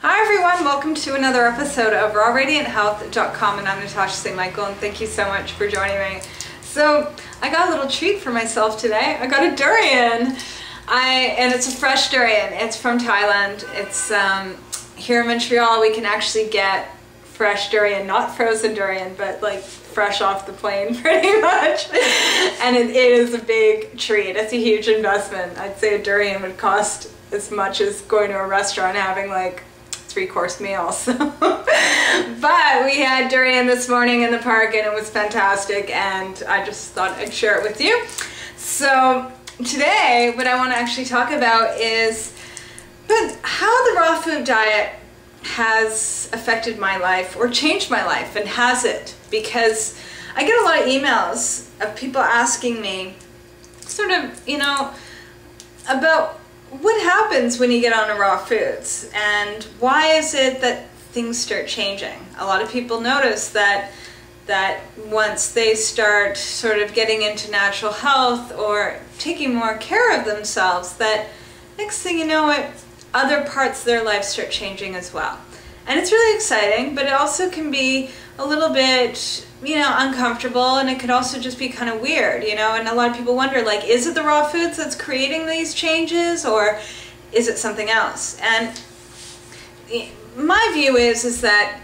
Hi everyone, welcome to another episode of rawradianthealth.com and I'm Natasha St. Michael and thank you so much for joining me. So I got a little treat for myself today. I got a durian. I and it's a fresh durian. It's from Thailand. It's um, here in Montreal we can actually get fresh durian, not frozen durian, but like fresh off the plane pretty much. and it, it is a big treat. It's a huge investment. I'd say a durian would cost as much as going to a restaurant having like three course meals. but we had durian this morning in the park and it was fantastic and I just thought I'd share it with you. So today what I want to actually talk about is how the raw food diet has affected my life or changed my life and has it because I get a lot of emails of people asking me sort of you know about what happens when you get on to raw foods and why is it that things start changing? A lot of people notice that that once they start sort of getting into natural health or taking more care of themselves that next thing you know what other parts of their life start changing as well. And it's really exciting, but it also can be a little bit you know, uncomfortable and it could also just be kind of weird, you know, and a lot of people wonder like, is it the raw foods that's creating these changes or is it something else? And my view is, is that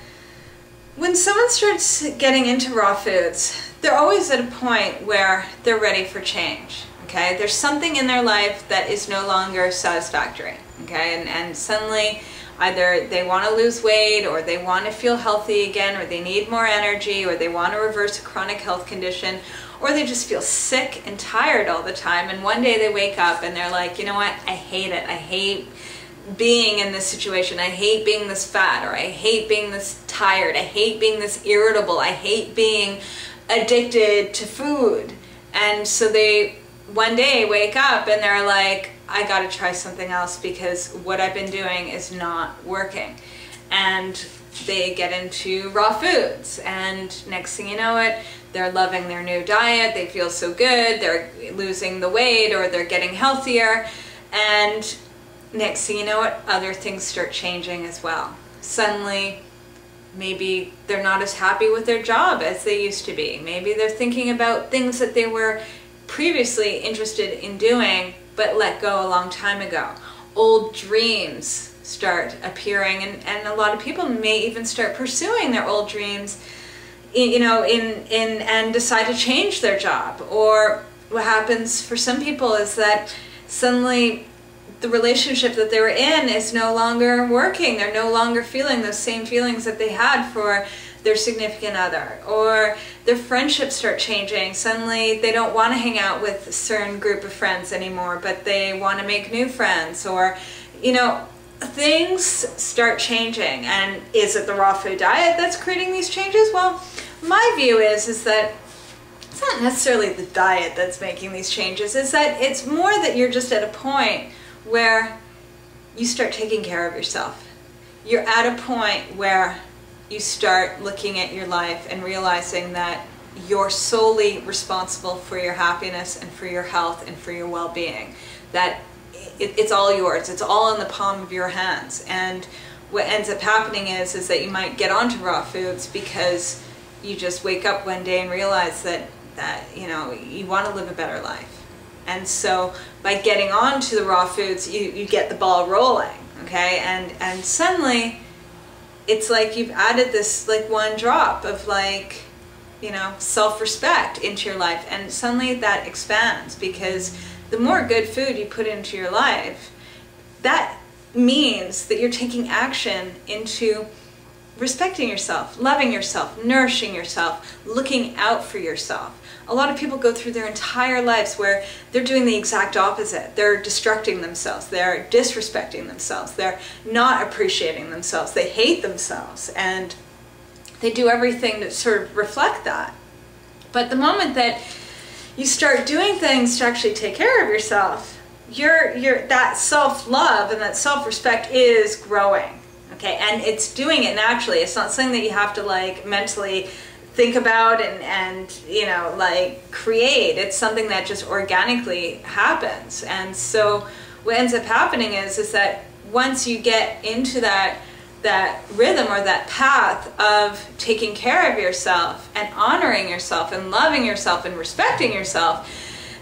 when someone starts getting into raw foods, they're always at a point where they're ready for change, okay? There's something in their life that is no longer satisfactory, okay? And, and suddenly either they want to lose weight or they want to feel healthy again or they need more energy or they want to reverse a chronic health condition or they just feel sick and tired all the time and one day they wake up and they're like you know what? I hate it. I hate being in this situation. I hate being this fat or I hate being this tired. I hate being this irritable. I hate being addicted to food. And so they one day wake up and they're like I got to try something else because what I've been doing is not working. And they get into raw foods and next thing you know it, they're loving their new diet, they feel so good, they're losing the weight or they're getting healthier and next thing you know it, other things start changing as well. Suddenly maybe they're not as happy with their job as they used to be. Maybe they're thinking about things that they were previously interested in doing but let go a long time ago. Old dreams start appearing and, and a lot of people may even start pursuing their old dreams you know in in and decide to change their job or what happens for some people is that suddenly the relationship that they were in is no longer working they're no longer feeling those same feelings that they had for their significant other or their friendships start changing. Suddenly they don't want to hang out with a certain group of friends anymore, but they want to make new friends or, you know, things start changing. And is it the raw food diet that's creating these changes? Well, my view is, is that it's not necessarily the diet that's making these changes, is that it's more that you're just at a point where you start taking care of yourself. You're at a point where you start looking at your life and realizing that you're solely responsible for your happiness and for your health and for your well-being. That it, it's all yours. It's all in the palm of your hands. And what ends up happening is, is that you might get onto raw foods because you just wake up one day and realize that, that you know, you want to live a better life. And so by getting onto the raw foods, you, you get the ball rolling, okay? And, and suddenly, it's like you've added this like one drop of like you know self-respect into your life and suddenly that expands because the more good food you put into your life that means that you're taking action into respecting yourself loving yourself nourishing yourself looking out for yourself a lot of people go through their entire lives where they're doing the exact opposite. They're destructing themselves. They're disrespecting themselves. They're not appreciating themselves. They hate themselves. And they do everything to sort of reflect that. But the moment that you start doing things to actually take care of yourself, your your that self-love and that self-respect is growing. Okay, and it's doing it naturally. It's not something that you have to like mentally think about and, and you know like create. It's something that just organically happens. And so what ends up happening is is that once you get into that that rhythm or that path of taking care of yourself and honoring yourself and loving yourself and respecting yourself,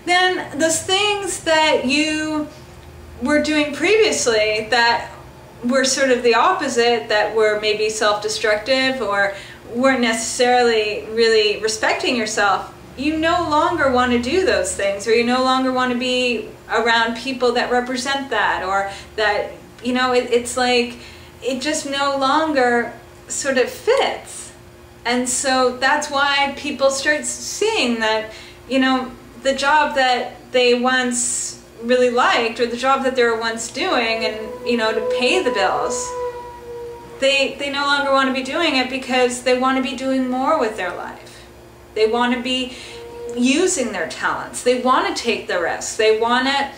then those things that you were doing previously that were sort of the opposite, that were maybe self-destructive or weren't necessarily really respecting yourself, you no longer want to do those things or you no longer want to be around people that represent that or that, you know, it, it's like, it just no longer sort of fits. And so that's why people start seeing that, you know, the job that they once really liked or the job that they were once doing and, you know, to pay the bills, they, they no longer want to be doing it because they want to be doing more with their life. They want to be using their talents. They want to take the risks. They want to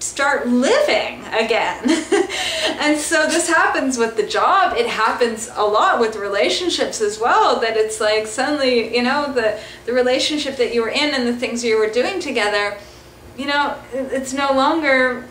start living again. and so this happens with the job. It happens a lot with relationships as well, that it's like suddenly, you know, the, the relationship that you were in and the things you were doing together, you know, it's no longer,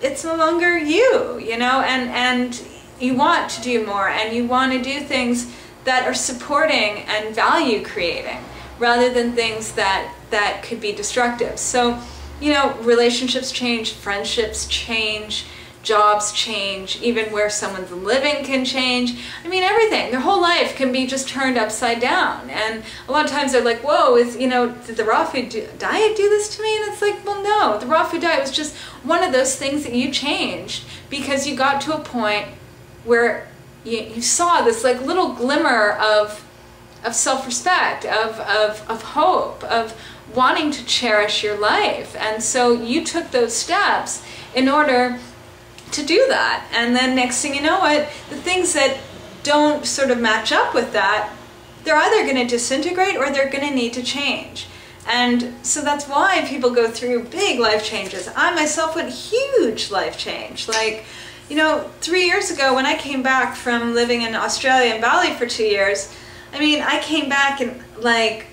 it's no longer you, you know, and, and you want to do more and you want to do things that are supporting and value creating rather than things that, that could be destructive. So, you know, relationships change, friendships change, jobs change, even where someone's living can change. I mean, everything. Their whole life can be just turned upside down. And a lot of times they're like, whoa, is, you know, did the raw food diet do this to me? And it's like, well, no, the raw food diet was just one of those things that you changed because you got to a point where you, you saw this like little glimmer of of self-respect, of, of, of hope, of wanting to cherish your life. And so you took those steps in order to do that. And then next thing you know it, the things that don't sort of match up with that, they're either going to disintegrate or they're going to need to change. And so that's why people go through big life changes. I myself went huge life change. Like, you know, three years ago when I came back from living in Australia and Bali for two years, I mean, I came back and like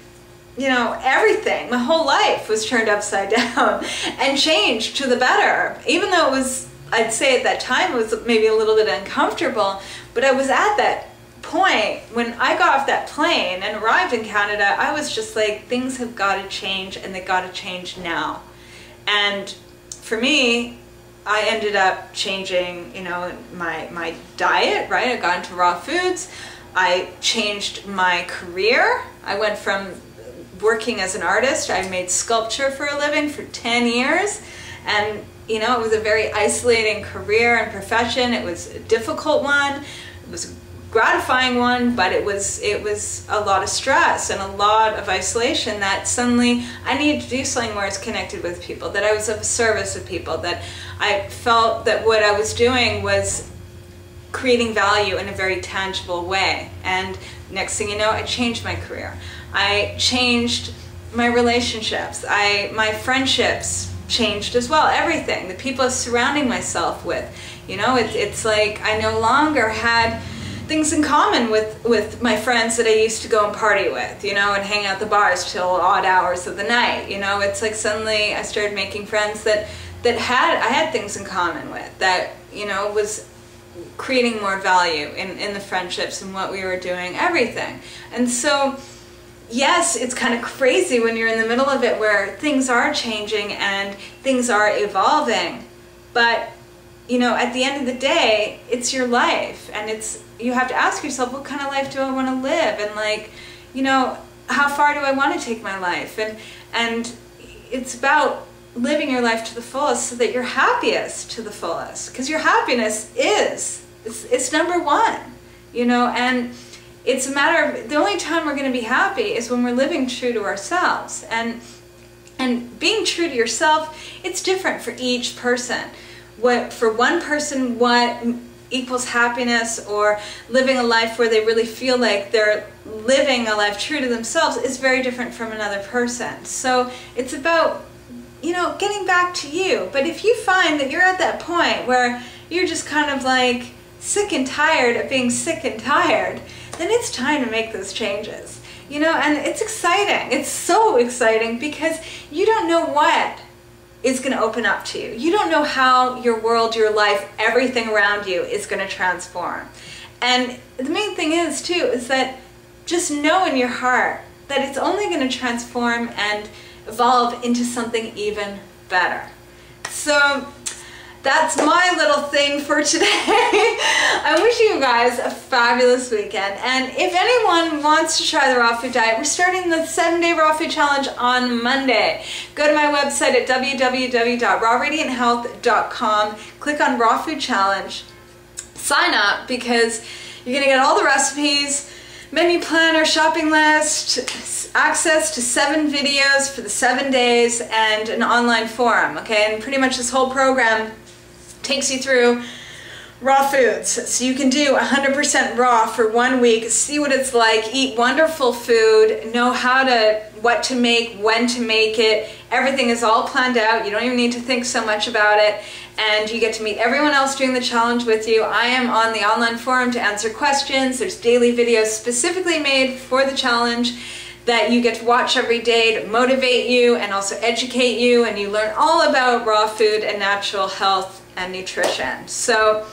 you know, everything, my whole life was turned upside down and changed to the better. Even though it was, I'd say at that time, it was maybe a little bit uncomfortable, but I was at that point when I got off that plane and arrived in Canada, I was just like, things have got to change and they got to change now. And for me, I ended up changing, you know, my, my diet, right? I got into raw foods. I changed my career. I went from working as an artist. I made sculpture for a living for 10 years and you know it was a very isolating career and profession. It was a difficult one. It was a gratifying one, but it was it was a lot of stress and a lot of isolation that suddenly I needed to do something where it's connected with people, that I was of service of people, that I felt that what I was doing was creating value in a very tangible way. And next thing you know, I changed my career. I changed my relationships. I my friendships changed as well. Everything. The people I was surrounding myself with. You know, it, it's like I no longer had things in common with with my friends that I used to go and party with, you know, and hang out the bars till odd hours of the night. You know, it's like suddenly I started making friends that that had I had things in common with that you know was creating more value in in the friendships and what we were doing, everything, and so yes, it's kind of crazy when you're in the middle of it where things are changing and things are evolving. But, you know, at the end of the day, it's your life and it's, you have to ask yourself, what kind of life do I want to live? And like, you know, how far do I want to take my life? And, and it's about living your life to the fullest so that you're happiest to the fullest. Because your happiness is, it's, it's number one, you know, and it's a matter of the only time we're going to be happy is when we're living true to ourselves. And and being true to yourself it's different for each person. What for one person what equals happiness or living a life where they really feel like they're living a life true to themselves is very different from another person. So it's about you know getting back to you but if you find that you're at that point where you're just kind of like sick and tired of being sick and tired then it's time to make those changes. You know, and it's exciting. It's so exciting because you don't know what is going to open up to you. You don't know how your world, your life, everything around you is going to transform. And the main thing is too, is that just know in your heart that it's only going to transform and evolve into something even better. So that's my little thing for today. I wish you guys a fabulous weekend. And if anyone wants to try the raw food diet, we're starting the seven day raw food challenge on Monday. Go to my website at www.rawradianthealth.com, click on raw food challenge, sign up because you're gonna get all the recipes, menu planner, shopping list, access to seven videos for the seven days, and an online forum, okay? And pretty much this whole program takes you through raw foods. So you can do 100% raw for one week, see what it's like, eat wonderful food, know how to, what to make, when to make it. Everything is all planned out. You don't even need to think so much about it. And you get to meet everyone else doing the challenge with you. I am on the online forum to answer questions. There's daily videos specifically made for the challenge that you get to watch every day to motivate you and also educate you and you learn all about raw food and natural health and nutrition. So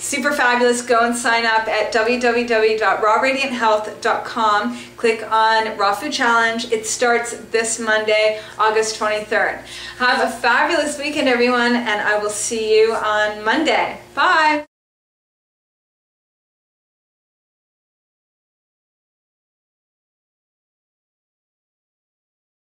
super fabulous. Go and sign up at www.rawradianthealth.com. Click on Raw Food Challenge. It starts this Monday, August 23rd. Have a fabulous weekend, everyone, and I will see you on Monday. Bye.